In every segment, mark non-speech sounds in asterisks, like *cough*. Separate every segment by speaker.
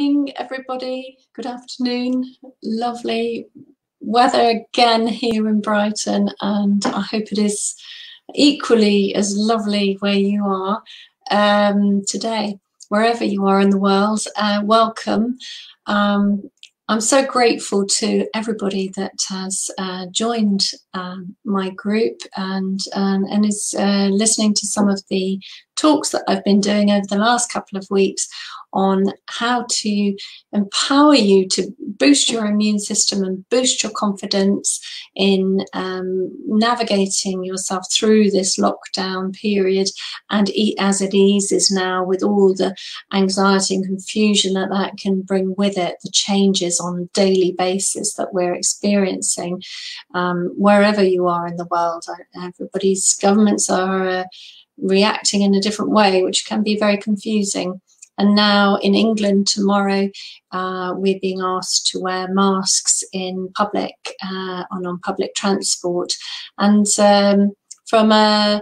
Speaker 1: everybody. Good afternoon. Lovely weather again here in Brighton, and I hope it is equally as lovely where you are um, today, wherever you are in the world. Uh, welcome. Um, I'm so grateful to everybody that has uh, joined um, my group and and is uh, listening to some of the talks that I've been doing over the last couple of weeks on how to empower you to boost your immune system and boost your confidence in um, navigating yourself through this lockdown period and eat as it eases now with all the anxiety and confusion that that can bring with it the changes on a daily basis that we're experiencing um, wherever you are in the world. Everybody's governments are uh, reacting in a different way which can be very confusing and now in England tomorrow, uh, we're being asked to wear masks in public uh, and on public transport. And um, from a,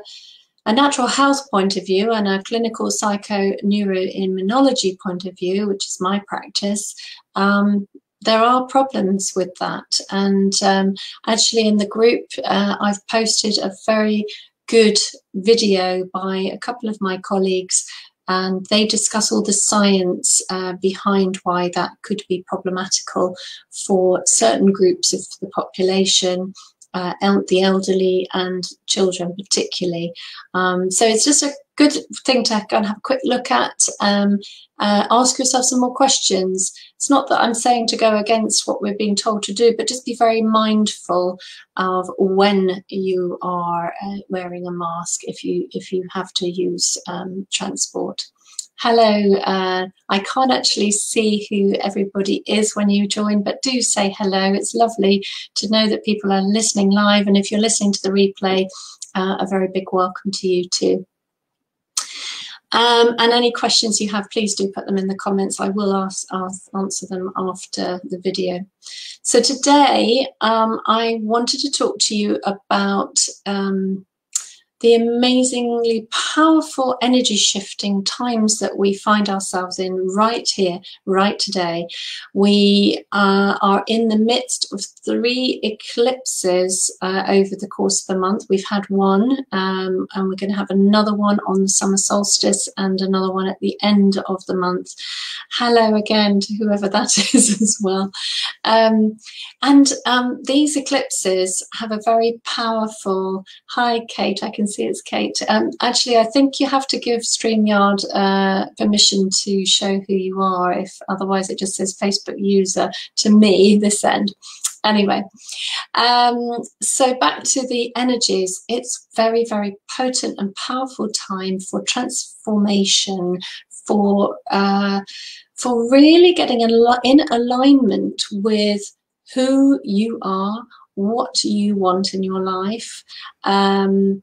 Speaker 1: a natural health point of view and a clinical psychoneuroimmunology point of view, which is my practice, um, there are problems with that. And um, actually, in the group, uh, I've posted a very good video by a couple of my colleagues and they discuss all the science uh, behind why that could be problematical for certain groups of the population, uh, the elderly and children particularly. Um, so it's just a good thing to go and have a quick look at. Um, uh, ask yourself some more questions. It's not that I'm saying to go against what we're being told to do, but just be very mindful of when you are uh, wearing a mask if you if you have to use um, transport. Hello, uh, I can't actually see who everybody is when you join, but do say hello. It's lovely to know that people are listening live, and if you're listening to the replay, uh, a very big welcome to you too. Um, and any questions you have, please do put them in the comments. I will ask, ask answer them after the video. So today, um, I wanted to talk to you about um, the amazingly powerful energy shifting times that we find ourselves in right here, right today. We uh, are in the midst of three eclipses uh, over the course of the month. We've had one, um, and we're going to have another one on the summer solstice and another one at the end of the month. Hello again to whoever *laughs* that is as well. Um, and um, these eclipses have a very powerful, hi Kate, I can see it's Kate. Um, actually, I think you have to give StreamYard uh, permission to show who you are, if otherwise it just says Facebook user to me this end. Anyway, um, so back to the energies. It's very, very potent and powerful time for transformation, for uh, for really getting in alignment with who you are, what you want in your life, um,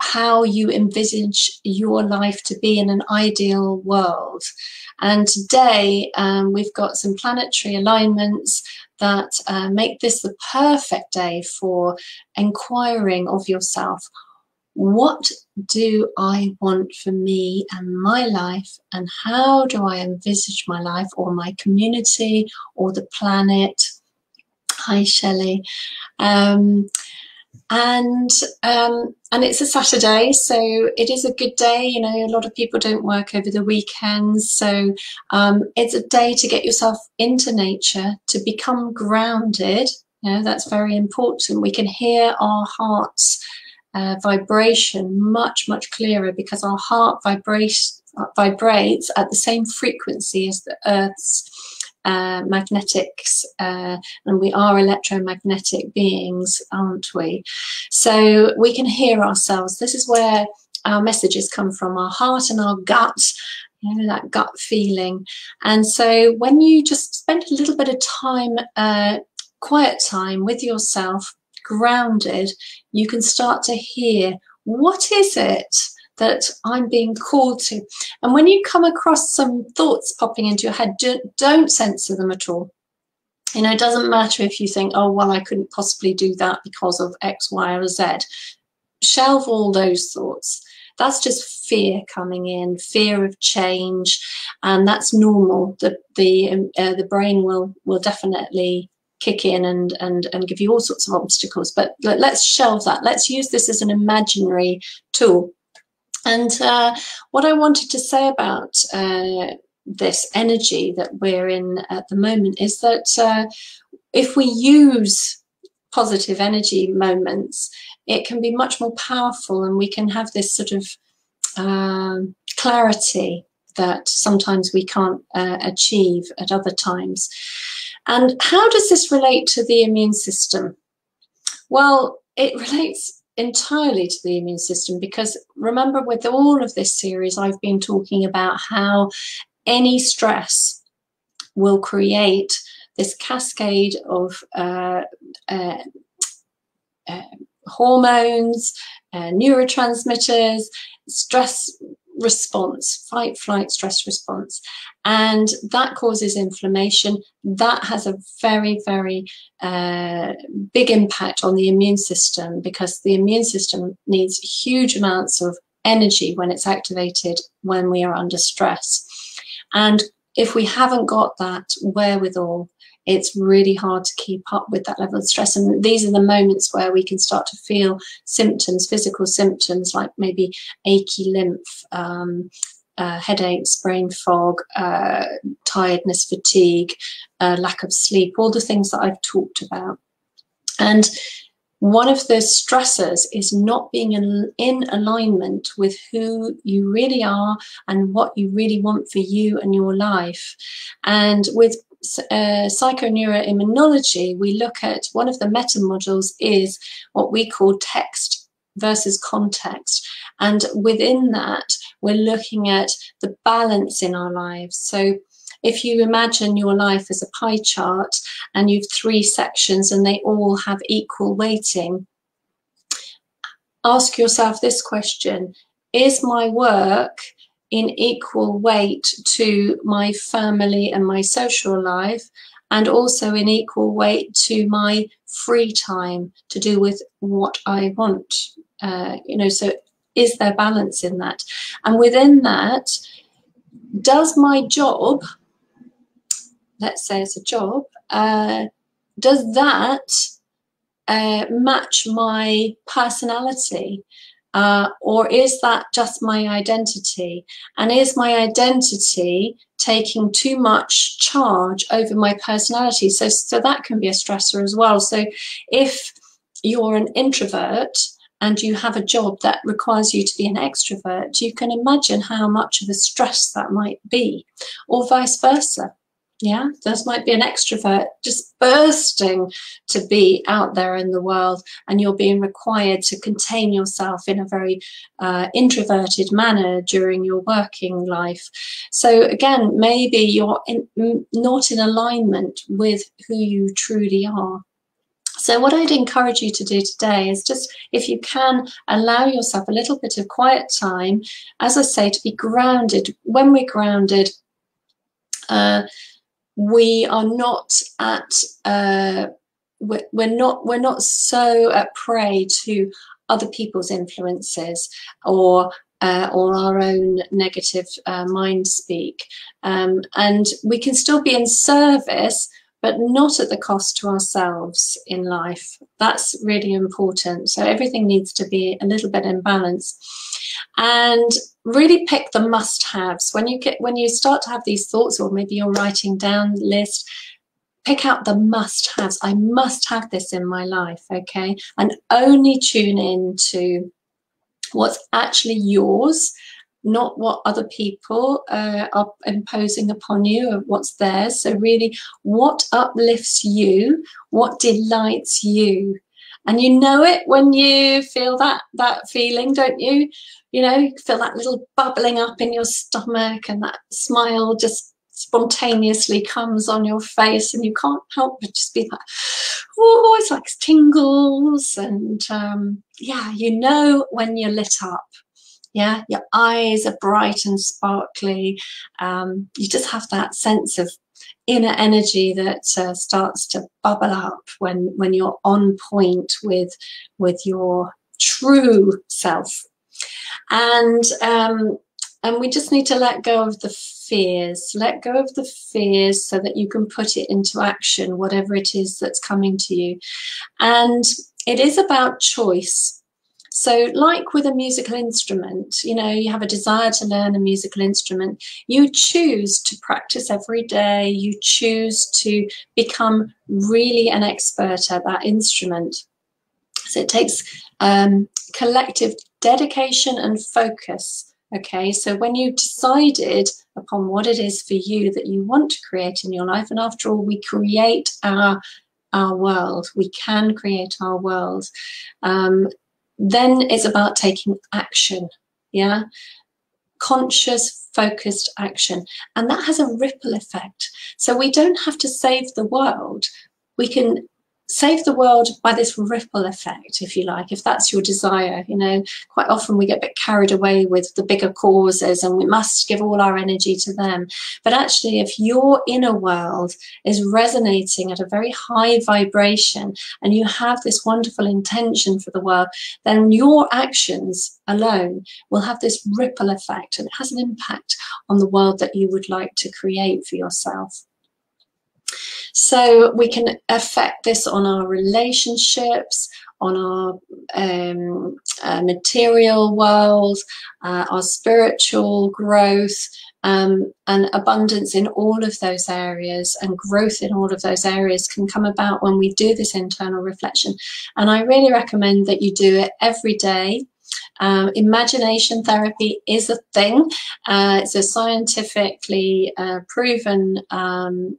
Speaker 1: how you envisage your life to be in an ideal world. And today um, we've got some planetary alignments that uh, make this the perfect day for inquiring of yourself. What do I want for me and my life, and how do I envisage my life or my community or the planet? Hi, Shelley. Um, and um, and it's a Saturday, so it is a good day. You know, a lot of people don't work over the weekends, so um, it's a day to get yourself into nature, to become grounded. You know, that's very important. We can hear our hearts uh, vibration much much clearer because our heart vibrates vibrates at the same frequency as the Earth's uh, magnetics, uh, and we are electromagnetic beings, aren't we? So we can hear ourselves. This is where our messages come from, our heart and our gut. You know, that gut feeling. And so when you just spend a little bit of time, uh, quiet time with yourself, grounded, you can start to hear what is it that I'm being called to. And when you come across some thoughts popping into your head, don't censor them at all. You know, it doesn't matter if you think, oh, well, I couldn't possibly do that because of X, Y, or Z. Shelve all those thoughts. that's just fear coming in, fear of change, and that's normal. The the um, uh, the brain will will definitely kick in and and and give you all sorts of obstacles. But let's shelve that. Let's use this as an imaginary tool. And uh, what I wanted to say about uh, this energy that we're in at the moment is that uh, if we use positive energy moments, it can be much more powerful and we can have this sort of um, clarity that sometimes we can't uh, achieve at other times. And how does this relate to the immune system? Well, it relates entirely to the immune system because remember with all of this series I've been talking about how any stress will create this cascade of uh, uh, uh, hormones, uh, neurotransmitters, stress response, fight, flight, stress response. And that causes inflammation. That has a very, very uh, big impact on the immune system because the immune system needs huge amounts of energy when it's activated when we are under stress. And if we haven't got that wherewithal, it's really hard to keep up with that level of stress. And these are the moments where we can start to feel symptoms, physical symptoms like maybe achy lymph, um, uh, headaches, brain fog, uh, tiredness, fatigue, uh, lack of sleep, all the things that I've talked about. And one of the stressors is not being in, in, alignment with who you really are and what you really want for you and your life. And with uh, psychoneuroimmunology, we look at one of the meta modules is what we call text versus context. And within that, we're looking at the balance in our lives. So if you imagine your life as a pie chart and you've three sections and they all have equal weighting, ask yourself this question Is my work in equal weight to my family and my social life? And also in equal weight to my free time to do with what I want. Uh, you know, so is there balance in that? And within that, does my job let's say it's a job, uh, does that uh, match my personality? Uh, or is that just my identity? And is my identity taking too much charge over my personality? So, so that can be a stressor as well. So if you're an introvert and you have a job that requires you to be an extrovert, you can imagine how much of a stress that might be, or vice versa. Yeah, this might be an extrovert just bursting to be out there in the world, and you're being required to contain yourself in a very uh, introverted manner during your working life. So, again, maybe you're in, not in alignment with who you truly are. So, what I'd encourage you to do today is just, if you can, allow yourself a little bit of quiet time, as I say, to be grounded. When we're grounded, uh, we are not at uh, we're, not we're not so at prey to other people's influences or uh, or our own negative uh, mind speak. Um, and we can still be in service but not at the cost to ourselves in life. That's really important. So everything needs to be a little bit in balance. And really pick the must-haves. When you get when you start to have these thoughts or maybe you're writing down list pick out the must-haves. I must have this in my life okay? And only tune in to what's actually yours not what other people uh, are imposing upon you or what's theirs so really what uplifts you what delights you and you know it when you feel that that feeling don't you you know, you feel that little bubbling up in your stomach and that smile just spontaneously comes on your face and you can't help but just be like, oh, it's like tingles. And um, yeah, you know when you're lit up. Yeah, your eyes are bright and sparkly. Um, you just have that sense of inner energy that uh, starts to bubble up when when you're on point with with your true self. And um, and we just need to let go of the fears. Let go of the fears so that you can put it into action whatever it is that's coming to you. And it is about choice so, like with a musical instrument, you know, you have a desire to learn a musical instrument, you choose to practice every day, you choose to become really an expert at that instrument. So, it takes um, collective dedication and focus. Okay, so when you decided upon what it is for you that you want to create in your life, and after all, we create our our world. We can create our world. Um, then it's about taking action. Yeah. Conscious, focused action. And that has a ripple effect. So we don't have to save the world. We can save the world by this ripple effect, if you like, if that's your desire. You know, quite often we get a bit carried away with the bigger causes and we must give all our energy to them. But actually, if your inner world is resonating at a very high vibration and you have this wonderful intention for the world, then your actions alone will have this ripple effect and it has an impact on the world that you would like to create for yourself. So we can affect this on our relationships, on our um, uh, material world, uh, our spiritual growth, um, and abundance in all of those areas and growth in all of those areas can come about when we do this internal reflection. And I really recommend that you do it every day. Um, imagination therapy is a thing. Uh, it's a scientifically uh, proven um,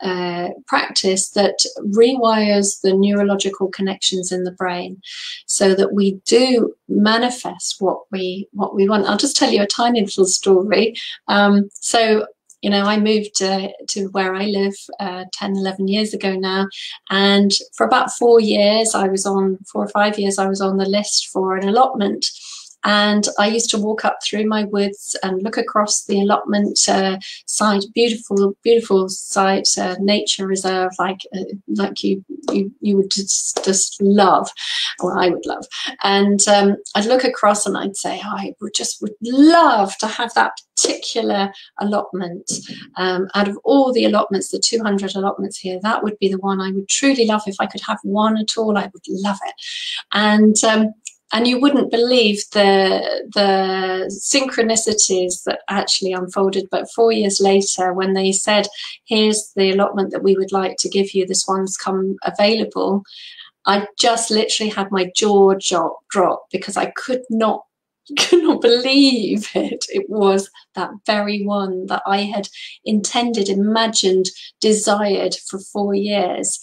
Speaker 1: uh, practice that rewires the neurological connections in the brain so that we do manifest what we what we want. I'll just tell you a tiny little story. Um, so you know i moved to where i live uh, 10 11 years ago now and for about four years i was on four or five years i was on the list for an allotment and I used to walk up through my woods and look across the allotment uh, site, beautiful, beautiful site, uh, nature reserve, like uh, like you, you you would just, just love, or I would love. And um, I'd look across and I'd say, oh, I would just would love to have that particular allotment um, out of all the allotments, the 200 allotments here, that would be the one I would truly love. If I could have one at all, I would love it. And um, and you wouldn't believe the the synchronicities that actually unfolded. But four years later when they said here's the allotment that we would like to give you this one's come available i just literally had my jaw drop because i could not *laughs* could not believe it. It was that very one that i had intended imagined desired for four years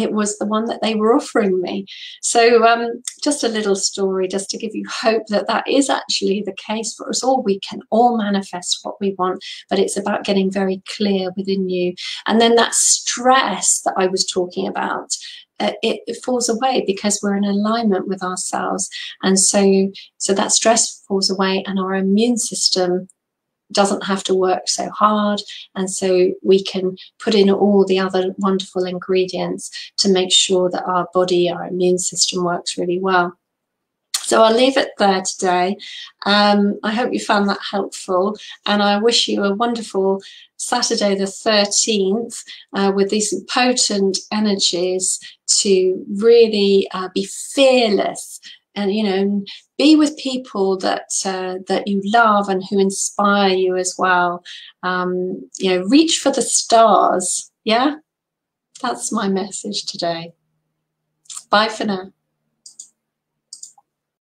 Speaker 1: it was the one that they were offering me. So, um, just a little story just to give you hope that that is actually the case for us all. We can all manifest what we want, but it's about getting very clear within you. And then that stress that I was talking about. Uh, it, it, falls away because we're in alignment with ourselves and so so that stress falls away and our immune system doesn't have to work so hard. And so we can put in all the other wonderful ingredients to make sure that our body, our immune system works really well. So I'll leave it there today. Um, I hope you found that helpful and I wish you a wonderful Saturday the 13th uh, with these potent energies to really uh, be fearless and you know be with people that uh, that you love and who inspire you as well. Um, you know reach for the stars. Yeah? That's my message today. Bye for now